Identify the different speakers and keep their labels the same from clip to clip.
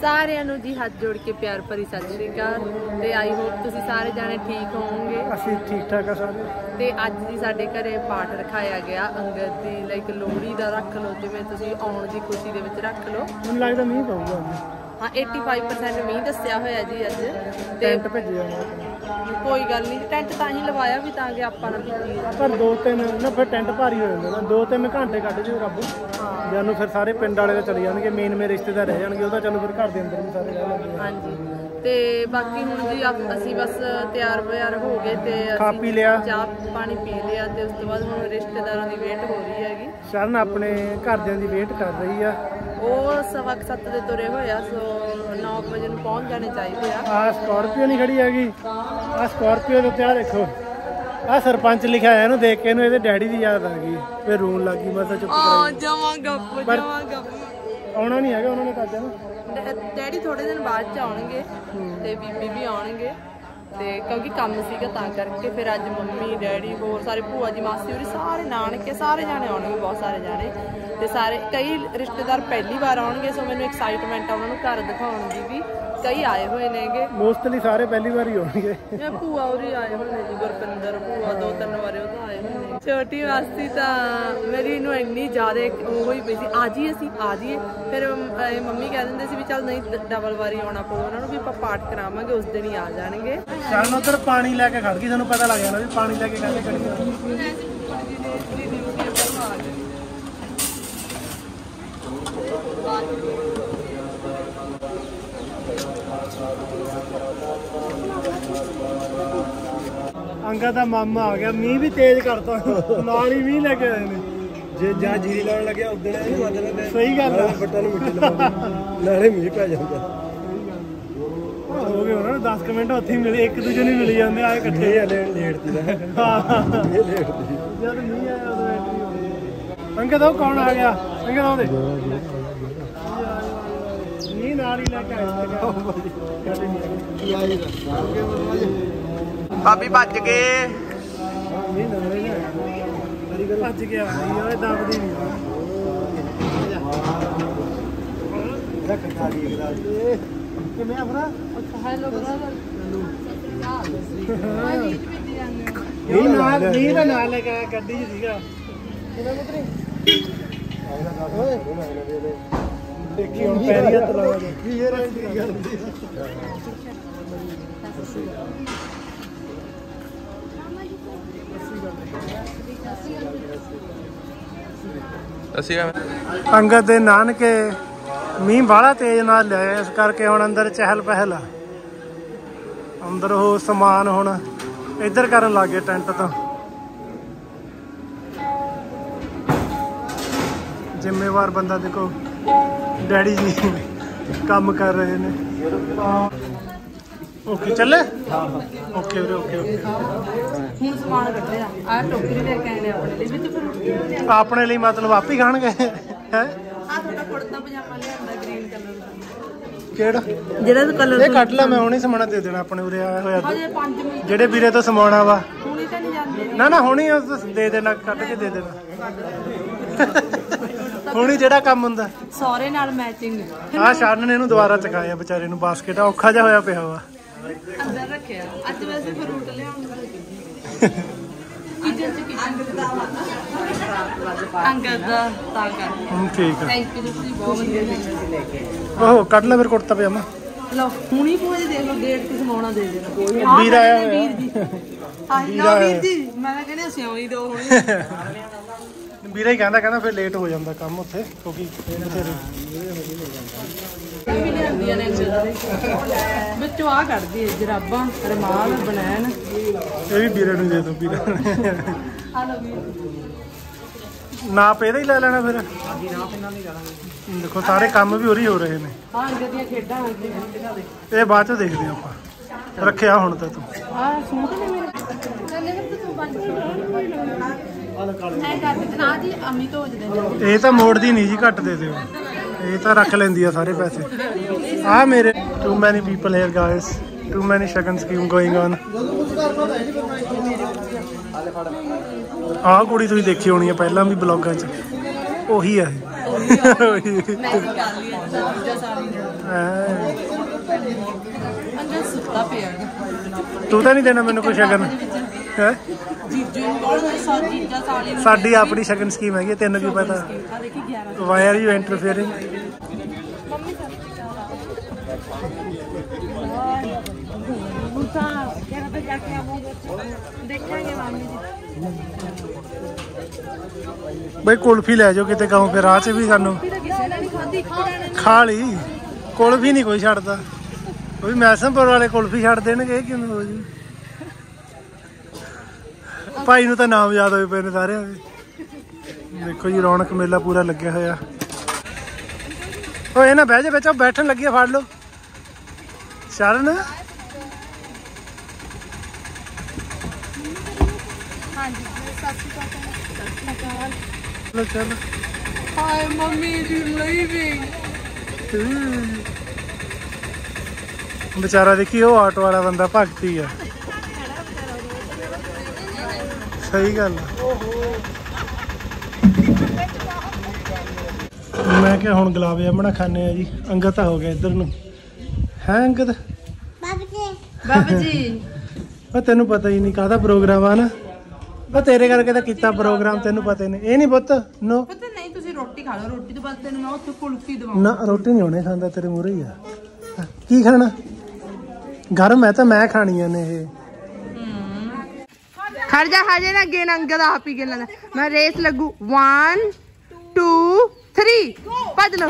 Speaker 1: ਸਾਰਿਆਂ ਨੂੰ ਜੀ ਹੱਥ ਜੋੜ ਕੇ ਪਿਆਰ ਭਰੀ ਸਤਿ ਸ਼੍ਰੀ ਅਕਾਲ। ਤੇ ਆਈ ਹੋਪ ਤੁਸੀਂ ਸਾਰੇ ਜਾਣੇ ਠੀਕ ਹੋਵੋਗੇ।
Speaker 2: ਅਸੀਂ ਠੀਕ ਠਾਕ ਆ ਸਾਰੇ।
Speaker 1: ਤੇ ਅੱਜ ਦੀ ਸਾਡੇ ਘਰੇ ਪਾਠ ਰਖਾਇਆ ਗਿਆ ਅੰਗਦ ਦੀ ਲਾਈਕ ਲੋਹੜੀ ਦਾ ਰੱਖ ਲਓ ਜਿਵੇਂ ਤੁਸੀਂ ਆਉਣ ਦੀ ਖੁਸ਼ੀ ਦੇ ਵਿੱਚ ਰੱਖ ਲਓ।
Speaker 2: ਮੈਨੂੰ ਲੱਗਦਾ ਮੀਂਹ ਪਊਗਾ।
Speaker 1: ਹਾਂ 85% ਮੀਂਹ ਦੱਸਿਆ ਹੋਇਆ ਜੀ ਅੱਜ। ਤੇ
Speaker 2: ਟੈਂਟ ਭੇਜਿਆ
Speaker 1: ਕੋਈ ਗੱਲ ਨਹੀਂ ਟੈਂਟ ਤਾਂ ਹੀ ਲਵਾਇਆ ਵੀ ਤਾਂ ਕਿ ਆਪਾਂ ਨਾ।
Speaker 2: ਪਰ ਦੋ ਤਿੰਨ ਨਾ ਫਿਰ ਟੈਂਟ ਭਾਰੀ ਹੋ ਜਾਂਦਾ ਨਾ। ਦੋ ਤਿੰਨ ਘੰਟੇ ਕੱਢ ਦਿਓ ਰੱਬ। ਜਾਨੂੰ ਫਿਰ ਸਾਰੇ ਪਿੰਡ ਵਾਲੇ ਤਾਂ ਚਲੇ ਜਾਣਗੇ ਮੇਨ ਮੇ ਰਿਸ਼ਤੇਦਾਰ ਰਹਿ ਜਾਣਗੇ ਉਹਦਾ ਚਲੋ ਫਿਰ ਘਰ ਦੇ ਅੰਦਰ ਵੀ ਸਾਰੇ ਰਹਿ
Speaker 1: ਹਾਂਜੀ। ਤੇ ਬਾਕੀ ਹੁਣ ਜੀ ਆਪ- ਅਸੀਂ ਬਸ ਤਿਆਰ ਬਿਆਰ ਹੋ ਗਏ ਤੇ
Speaker 2: ਖਾ ਪੀ ਲਿਆ।
Speaker 1: ਚਾਹ ਪਾਣੀ ਪੀ ਲਿਆ ਤੇ ਉਸ ਤੋਂ ਬਾਅਦ ਹੁਣ ਰਿਸ਼ਤੇਦਾਰਾਂ ਦੀ ਵੇਟ ਹੋ ਰਹੀ ਹੈਗੀ।
Speaker 2: ਸ਼ਰਨ ਆਪਣੇ ਘਰਦਿਆਂ ਦੀ ਵੇਟ ਕਰ ਰਹੀ ਆ।
Speaker 1: ਉਹ ਸਵਾ ਕੁ ਸੱਤ ਦੇ ਤੁਰੇ ਹੋਇਆ ਸੋ 9 ਵਜੇ ਨੂੰ ਪਹੁੰਚ ਜਾਣੇ ਚਾਹੀਦੇ ਆ।
Speaker 2: ਆ ਸਕਾਰਪੀਓ ਨਹੀਂ ਖੜੀ ਹੈਗੀ। ਆ ਸਕਾਰਪੀਓ ਦੇ ਉੱਤੇ ਆ ਦੇਖੋ। ਆ ਸਰਪੰਚ ਲਿਖਿਆ ਹੈ ਇਹਨੂੰ ਦੇਖ ਕੇ ਇਹਨੂੰ ਇਹਦੇ ਡੈਡੀ ਦੀ ਯਾਦ ਆ ਗਈ ਫਿਰ ਰੋਣ ਲੱਗ ਗਈ ਮੈਂ ਤਾਂ ਚੁੱਪ
Speaker 1: ਆ ਜਮਾ ਗੱਪ
Speaker 2: ਪਰ-
Speaker 1: ਜਮਾ ਗੱਪ।
Speaker 2: ਆਉਣਾ ਨਹੀਂ ਹੈਗਾ ਉਹਨਾਂ ਨੇ ਦੇਣਾ।
Speaker 1: ਡੈ- ਡੈਡੀ ਥੋੜੇ ਦਿਨ ਬਾਅਦ ਚ ਆਉਣਗੇ ਤੇ ਬੀਬੀ ਵੀ ਆਉਣਗੇ। ਤੇ ਕਿਉਂਕਿ ਕੰਮ ਸੀਗਾ ਤਾਂ ਕਰਕੇ ਫਿਰ ਅੱਜ ਮੰਮੀ ਡੈਡੀ ਹੋਰ ਸਾਰੇ ਭੂਆ ਜੀ ਮਾਸੀ ਹੋਰੀ ਸਾਰੇ ਨਾਨਕੇ ਸਾਰੇ ਜਾਣੇ ਆਉਣਗੇ ਬਹੁਤ ਸਾਰੇ ਜਾਣੇ। ਤੇ ਸਾਰੇ ਕਈ ਰਿਸ਼ਤੇਦਾਰ ਪਹਿਲੀ ਵਾਰ ਆਉਣਗੇ ਸੋ ਮੈਨੂੰ ਐਕਸਾਈਟਮੈਂਟ ਆ ਉਹਨਾਂ ਨੂੰ ਘਰ ਦਿਖਾਉਣ ਦੀ ਵੀ। ਕਈ ਆਏ ਹੋਏ ਨੇਗੇ।
Speaker 2: ਮੋਸਟਲੀ ਸਾਰੇ ਪਹਿਲੀ ਵਾਰ ਹੀ ਹੋਣਗੇ।
Speaker 1: ਮੈਂ ਭੂਆ ਉਰੀ ਆਏ ਹੋਏ ਨੇ ਜੀ ਗੁਰਪਿੰਦਰ ਭੂਆ ਦੋ ਤਿੰਨ ਵਾਰੇ ਉਹ ਤਾਂ ਆਏ ਹੋਏ ਨੇ। ਛੋਟੀ ਵਾਸਤੀ ਤਾਂ ਮੇਰੀ ਨੂੰ ਇੰਨੀ ਜ਼ਿਆਦਾ ਉਹ ਹੋਈ ਪਈ ਸੀ ਆ ਜੀ ਅਸੀਂ ਆ ਫਿਰ ਇਹ ਮੰਮੀ ਕਹਿ ਦਿੰਦੇ ਸੀ ਵੀ ਚੱਲ ਨਹੀਂ ਡਬਲ ਵਾਰੀ ਆਉਣਾ ਪਊ ਉਹਨਾਂ ਨੂੰ ਵੀ ਆਪਾਂ ਪਾਠ ਕਰਾਵਾਂਗੇ ਉਸ ਦਿਨ ਹੀ ਆ ਜਾਣਗੇ।
Speaker 2: ਸ਼ਰਨ ਉਧਰ ਪਾਣੀ ਲੈ ਕੇ ਖੜ ਗਈ ਤੁਹਾਨੂੰ ਪਤਾ ਲੱਗ ਜਾਣਾ ਵੀ ਪਾਣੀ ਲੈ ਕੇ ਕਾਹਦੇ ਖੜੀ ਆ ਅੰਗਾ ਦਾ ਮਾਮਾ ਆ ਗਿਆ ਮੀਂਹ ਵੀ ਤੇਜ਼ ਕਰਤਾ। ਨਾਲ ਹੀ ਮੀਂਹ ਲੈ ਕੇ ਆਏ ਨੇ।
Speaker 3: ਜੇ ਜਾਂ ਜੀਰੀ ਲਾਉਣ ਲੱਗਿਆ ਉਦੋਂ ਇਹ ਮਤਲਬ ਹੈ
Speaker 2: ਸਹੀ ਗੱਲ ਆ।
Speaker 3: ਬੱਟਾਂ ਨੂੰ ਮਿੱਟੀ ਲਵਾਉਂਦੇ ਨਾਲੇ ਮੀਂਹ ਪੈ ਜਾਂਦਾ।
Speaker 2: ਹੋ ਗਏ ਨੂੰ 10 ਮਿੰਟ ਉੱਥੇ ਹੀ ਮਿਲੇ ਇੱਕ ਦੂਜੇ ਨੂੰ ਮਿਲ ਜਾਂਦੇ ਆਏ ਇਕੱਠੇ।
Speaker 3: ਇਹ ਹਲੇ ਲੇਟ ਦੀ।
Speaker 2: ਹਾਂ
Speaker 3: ਇਹ ਲੇਟ ਦੀ
Speaker 2: ਜਦ ਮੀਂਹ ਆਇਆ ਉਦੋਂ ਐਂਟਰੀ ਹੋ ਗਈ ਅੰਕਲ ਉਹ ਕੌਣ ਆ ਗਿਆ? ਅੰਕਲ ਮੀਂਹ ਨਾਲ ਹੀ ਲੈ ਕੇ ਆਇਆ
Speaker 4: ਭਾਬੀ ਭੱਜ ਗਏ।
Speaker 2: ਭੱਜ ਗਿਆ। ਨਹੀਂ ਓਏ ਦਬਦੀ ਨਹੀਂ।
Speaker 3: ਰੱਖ ਖਾ ਲਈ ਰਾਤ
Speaker 2: ਕਿਵੇਂ ਆ ਭਰਾ?
Speaker 1: ਹੈਲੋ ਬ੍ਰਦਰ
Speaker 2: ਮੀਂਹ ਨਾਲ ਮੀਂਹ ਦਾ ਨਾਲ ਲੈ ਕੇ ਗੱਡੀ 'ਚ ਸੀਗਾ। ਦੇਖੀ ਹੁਣ ਪੈਰੀ ਹੱਥ ਲਾਵਾਂਗੇ
Speaker 3: ਕੀ। ਇਹ ਰੈਂਟੀ ਕਰਦੀ
Speaker 4: ਅਸੀਂ
Speaker 2: ਅੰਗਦ ਦੇ ਨਾਨਕੇ ਮੀਂਹ ਬਾਹਲਾ ਤੇਜ਼ ਨਾਲ ਲਿਆ ਇਸ ਕਰਕੇ ਹੁਣ ਅੰਦਰ ਚਹਿਲ ਪਹਿਲ ਆ। ਅੰਦਰ ਉਹ ਸਮਾਨ ਹੁਣ ਇੱਧਰ ਕਰਨ ਲੱਗੇ ਟੈਂਟ ਤੋਂ। ਜ਼ਿੰਮੇਵਾਰ ਬੰਦਾ ਦੇਖੋ। ਡੈਡੀ ਜੀ ਕੰਮ ਕਰ ਰਹੇ ਨੇ। ਓਕੇ ਚੱਲੇ? ਓਕੇ ਵੀਰੇ ਓਕੇ ਓਕੇ
Speaker 1: ਹੁਣ ਸਮਾਨ ਕੱਢਿਆ। ਆ ਟੋਕਰੀ ਲੈ ਕੇ ਆਏ ਨੇ ਆਪਣੇ ਲਈ ਵਿੱਚ ਫਿਰ
Speaker 2: ਆਪਣੇ ਲਈ ਮਤਲਬ ਆਪ ਹੀ ਖਾਣਗੇ? ਹੈ?
Speaker 1: ਆ ਤੁਹਾਡਾ ਕੁੜਤਾ ਪਜਾਮਾ ਲਿਆਂਦਾ ਗ੍ਰੀਨ ਕਲਰ ਦਾ।
Speaker 2: ਕਿਹੜਾ?
Speaker 1: ਜਿਹੜਾ ਤੂੰ ਕਲਰ
Speaker 2: ਇਹ ਕੱਟ ਲੈ ਮੈਂ ਹੁਣੇ ਸਮਾਣਾ ਦੇ ਦੇਣਾ ਆਪਣੇ ਉਰੇ ਆਇਆ ਹੋਇਆ
Speaker 1: ਹਜੇ 5 ਮਿੰਟ।
Speaker 2: ਜਿਹੜੇ ਵੀਰੇ ਤੋਂ ਸਮਾਉਣਾ ਵਾ।
Speaker 1: ਹੁਣੀ ਤਾਂ ਨਹੀਂ ਜਾਂਦੇ।
Speaker 2: ਨਾ ਨਾ ਹੁਣੀ ਦੇ ਦੇਣਾ ਕੱਟ ਕੇ ਦੇ ਦੇਣਾ। ਹੁਣੀ ਜਿਹੜਾ ਕੰਮ ਹੁੰਦਾ।
Speaker 1: ਸੌਰੇ ਨਾਲ ਮੈਚਿੰਗ
Speaker 2: ਆਹ ਸ਼ਰਨ ਨੇ ਇਹਨੂੰ ਦੁਬਾਰਾ ਚਕਾਇਆ ਵਿਚਾਰੇ ਨੂੰ ਬਾਸਕਟ ਔਖਾ ਜਿਹਾ ਹੋਇਆ ਪਿਆ ਵਾ।
Speaker 1: ਅੰਦਰ ਰੱਖਿਆ। ਅੱਜ ਵੈਸੇ ਫਰੂਟ ਲਿਆਉਣਾ ਕਿਚਨ ਚ ਕਿਚਨ ਦਾ ਅੰਗਦ ਦਾ ਤਾਂ ਕਰ
Speaker 2: ਹੂੰ ਠੀਕ ਆ।
Speaker 1: ਥੈਂਕ ਯੂ ਤੁਸੀਂ ਬਹੁਤ ਵਧੀਆ ਲੈ ਕੇ
Speaker 2: ਓਹ ਕੱਢ ਲੈ ਫਿਰ ਕੁੜਤਾ ਪਜਾਮਾ।
Speaker 1: ਲਓ ਹੁਣੀ ਪੂਰੇ ਦੇਖ ਲਓ ਗੇਟ ਤੇ ਸਮਾਉਣਾ ਦੇ ਦੇਣਾ ਕੋਈ
Speaker 2: ਵੀਰ ਆਇਆ ਹੋਇਆ।
Speaker 1: ਵੀਰ ਜੀ। ਆਈ ਲਓ ਵੀਰ ਜੀ ਮੈਂ ਤਾਂ ਕਹਿੰਦੀ ਸਿਉਂ ਹੀ ਦੋ ਹੁਣੀ।
Speaker 2: ਵੀਰੇ ਹੀ ਕਹਿੰਦਾ ਕਹਿੰਦਾ ਫਿਰ ਲੇਟ ਹੋ ਜਾਂਦਾ ਕੰਮ ਉੱਥੇ ਕਿਉਂਕਿ ਬਥੇਰੇ
Speaker 1: ਵੀ ਲਿਆਂਦੀਆਂ ਨੇ ਵਿੱਚੋਂ ਆ ਕੱਢਦੀ ਹੈ ਜਰਾਬਾਂ ਰਮਾਲ ਬਨੈਣ
Speaker 2: ਇਹ ਵੀ ਵੀਰੇ ਨੂੰ ਦੇ ਦੋ ਵੀਰੇ।
Speaker 1: ਆ ਵੀਰ।
Speaker 2: ਨਾਪ ਇਹਦਾ ਹੀ ਲੈ ਲੈਣਾ ਫਿਰ। ਦੇਖੋ ਸਾਰੇ ਕੰਮ ਵੀ ਉਰੀ ਹੋ ਰਹੇ ਨੇ।
Speaker 1: ਹਾਂ ਦੀਆਂ ਖੇਡਾਂ ਅੰਗਦ ਦੇ।
Speaker 2: ਇਹ ਬਾਅਦ ਚ ਦੇਖਦੇ ਹਾਂ ਆਪਾਂ। ਰੱਖਿਆ ਹੁਣ ਤਾਂ ਤੂੰ।
Speaker 1: ਆ ਸੂਟ ਨੇ ਮੇਰੇ। ਫਿਰ ਤੂੰ ਬੰਦ
Speaker 2: ਇਹ ਤਾਂ ਮੋੜਦੀ ਨਹੀਂ ਜੀ ਘੱਟ ਦੇ ਦਿਓ। ਇਹ ਤਾਂ ਰੱਖ ਲੈਂਦੀ ਆ ਸਾਰੇ ਪੈਸੇ। ਆ ਮੇਰੇ too many people here guys too many ਸ਼ਗਨ ਸਕੀਮ ਗੋਇੰਗ ਔਨ ਆਹ ਕੁੜੀ ਤੁਸੀਂ ਦੇਖੀ ਹੋਣੀ ਆ ਪਹਿਲਾਂ ਵੀ ਬਲੌਗਾਂ 'ਚ। ਉਹੀ ਆ ਇਹ। ਉਹੀ।
Speaker 1: ਮੈਂ ਕਰ ਲਈ ਦੂਜਾ ਸਾਰੀ
Speaker 2: ਐ,
Speaker 1: ਅੰਦਰ ਸੁੱਤਾ ਪਿਆ
Speaker 2: ਤੂੰ ਤਾਂ ਨਹੀਂ ਦੇਣਾ ਮੈਨੂੰ ਕੋਈ ਸ਼ਗਨ? ਹੈ?
Speaker 1: ਜੀਜੂ ਨੂੰ ਕੌਣ ਸਾ ਜੀਜਾ ਸਾਲੀ ਨੂੰ
Speaker 2: ਸਾਡੀ ਆਪਣੀ ਸ਼ਗਨ ਸਕੀਮ ਹੈਗੀ ਹੈ, ਤੈਨੂੰ ਕੀ ਪਤਾ?
Speaker 1: ਆ ਦੇਖੀ 11
Speaker 2: why are you interfering
Speaker 1: mummy sir ਦੇਖਾਂਗੇ ਮਾਮੀ ਜੀ।
Speaker 2: ਬਈ ਕੁਲਫੀ ਲੈ ਜਾਓ ਕਿਤੇ ਕਹੋ ਫਿਰ ਰਾਹ 'ਚ ਵੀ ਸਾਨੂੰ।
Speaker 1: ਤਾਂ ਕਿਸੇ ਨੇ ਨਹੀਂ ਖਾਧੀ ਇੱਕ ਜਣੇ ਨੇ।
Speaker 2: ਖਾ ਲਈ। ਕੁਲਫੀ ਨਹੀਂ ਕੋਈ ਛੱਡਦਾ। ਉਹ ਵੀ ਮੈਸਮਪੁਰ ਵਾਲੇ ਕੁਲਫੀ ਛੱਡ ਦੇਣਗੇ ਇਹ ਕਿਵੇਂ ਹੋ ਜੀ? ਭਾਈ ਨੂੰ ਤਾਂ ਨਾਮ ਯਾਦ ਹੋਏ ਪਏ ਨੇ ਸਾਰਿਆਂ ਦੇ। ਦੇਖੋ ਜੀ ਰੌਣਕ ਮੇਲਾ ਪੂਰਾ ਲੱਗਿਆ ਹੋਇਆ। ਓਏ ਨਾ ਬਹਿ ਜਾ ਵਿੱਚ ਬੈਠਣ ਲੱਗੀ ਆ, ਫੜ ਲਓ। ਸ਼ਰਨ?
Speaker 1: ਹਾਂਜੀ ਸਤਿ ਸ਼੍ਰੀ ਅਕਾਲ
Speaker 2: ਲੋ ਚੱਲ
Speaker 1: ਹਾਏ ਮੰਮੀ ਯੂ ਲੀਵਿੰਗ
Speaker 2: ਵਿਚਾਰਾ ਦੇਖੀ ਉਹ ਆਟੋ ਵਾਲਾ ਬੰਦਾ ਭਗਤੀ ਆ। ਸਹੀ ਗੱਲ ਮੈਂ ਕਿਹਾ ਹੁਣ ਗੁਲਾਬ ਜਾਮਣਾ ਖਾਣੇ ਆ ਜੀ। ਅੰਗਦ ਤਾਂ ਹੋ ਗਿਆ ਇੱਧਰ ਨੂੰ। ਹੈ ਅੰਗਦ?
Speaker 1: ਬਾਬਾ ਜੀ
Speaker 2: ਉਹ ਤੈਨੂੰ ਪਤਾ ਹੀ ਨਹੀਂ ਕਾਹਦਾ ਪ੍ਰੋਗਰਾਮ ਆ ਨਾ। ਉਹ ਤੇਰੇ ਕਰਕੇ ਤਾਂ ਕੀਤਾ ਪ੍ਰੋਗਰਾਮ ਤੈਨੂੰ ਪਤਾ ਹੀ ਨਹੀਂ। ਇਹ ਨਹੀਂ ਪੁੱਤ ਨੋ।
Speaker 1: ਪਤਾ ਨਹੀਂ ਤੁਸੀਂ ਰੋਟੀ ਖਾ ਲਓ। ਰੋਟੀ ਤੋਂ ਬਾਅਦ ਤੈਨੂੰ ਮੈਂ ਉੱਥੇ ਕੁਲਫੀ ਦਵਾਉਂ
Speaker 2: ਨਾ ਰੋਟੀ ਨਹੀਂ ਹੋਣੇ ਖਾਂਦਾ ਤੇਰੇ ਮੂਹਰੇ ਹੀ ਆ। ਕੀ ਖਾਣਾ? ਗਰਮ ਹੈ ਤਾਂ ਮੈਂ ਖਾਣੀਆਂ ਨੇ ਇਹ।
Speaker 1: ਖੜ ਜਾ ਹਜੇ ਨਾ ਗੇਨ ਅੰਗਦ ਆਪ ਹੀ ਗੇਨ ਮੈਂ ਰੇਸ ਲੱਗੂ। 1 2 3 ਭੱਜ ਲਓ।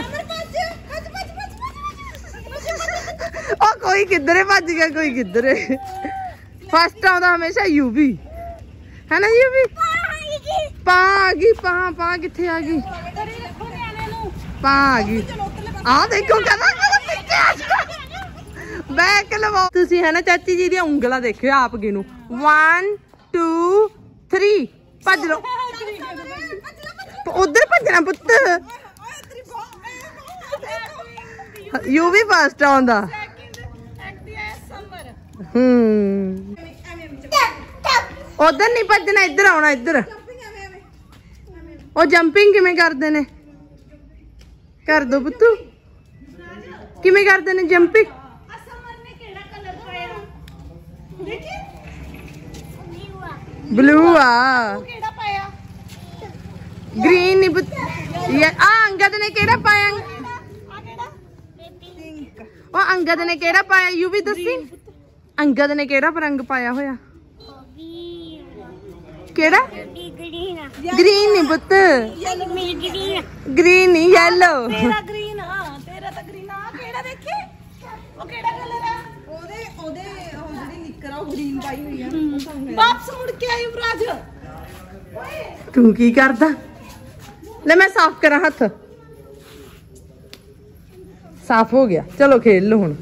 Speaker 1: ਉਹ ਕੋਈ ਕਿੱਧਰੇ ਭੱਜ ਗਿਆ ਕੋਈ ਕਿੱਧਰੇ ਫਸਟ ਆਉਂਦਾ ਹਮੇਸ਼ਾ ਯੂਵੀ ਹੈ ਨਾ ਯੂਵੀ ਪਾ ਆ ਗਈ ਪਾ ਪਾ ਕਿੱਥੇ ਆ ਗਈ? ਪਾ ਆ ਗਈ। ਆ ਦੇਖੋ ਕਹਿੰਦਾ ਪਿੱਛੇ ਆ ਜਾ ਬੈਕ ਲਵਾਓ ਤੁਸੀਂ ਹੈ ਨਾ ਚਾਚੀ ਜੀ ਦੀਆਂ ਉਂਗਲਾਂ ਦੇਖਿਓ ਆਪ ਗਿਨੂ 1 2 3 ਭੱਜ ਲਓ। ਉਧਰ ਭੱਜਣਾ ਪੁੱਤ। ਯੂ ਵੀ ਫਸਟ ਆਉਂਦਾ। ਹੂੰ। ਉਧਰ ਨਹੀਂ ਭੱਜਣਾ, ਇੱਧਰ ਆਉਣਾ, ਇੱਧਰ। ਉਹ ਜੰਪਿੰਗ ਕਿਵੇਂ ਕਰਦੇ ਨੇ? ਕਰ ਦੋ ਪੁੱਤੂ। ਕਿਵੇਂ ਕਰਦੇ ਨੇ ਜੰਪਿੰਗ ਬਲੂ ਆ। ਗ੍ਰੀਨ ਨਹੀਂ ਪੁੱਤ ਇਹ ਆ ਅੰਗਦ ਨੇ ਕਿਹੜਾ ਪਾਇਆ? ਉਹ ਅੰਗਦ ਨੇ ਕਿਹੜਾ ਪਾਇਆ? ਯੂ ਵੀ ਦੱਸੀ। ਅੰਗਦ ਨੇ ਕਿਹੜਾ ਰੰਗ ਪਾਇਆ ਹੋਇਆ? ਕਿਹੜਾ? ਗ੍ਰੀਨ ਨਹੀਂ ਪੁੱਤ। ਗ੍ਰੀਨ ਨਹੀਂ ਯੈਲੋ
Speaker 5: ਤੇਰਾ ਗ੍ਰੀਨ ਆ ਤੇਰਾ ਤਾਂ ਗ੍ਰੀਨ ਆ। ਕਿਹੜਾ ਦੇਖੇ? ਉਹ ਕਿਹੜਾ ਕਲਰ ਆ
Speaker 1: ਉਹਦੇ ਉਹਦੇ ਉਹ ਜਿਹੜੀ ਨਿੱਕਰ ਆ ਉਹ ਗ੍ਰੀਨ ਪਾਈ ਹੋਈ ਆ
Speaker 5: ਵਾਪਸ ਮੁੜ ਕੇ ਆਈ ਯੁਵਰਾਜ।
Speaker 1: ਤੂੰ ਕੀ ਕਰਦਾ? ਲੈ ਮੈਂ ਸਾਫ਼ ਕਰਾਂ ਹੱਥ। ਸਾਫ਼ ਹੋ ਗਿਆ। ਚਲੋ ਖੇਲ ਲਓ ਹੁਣ।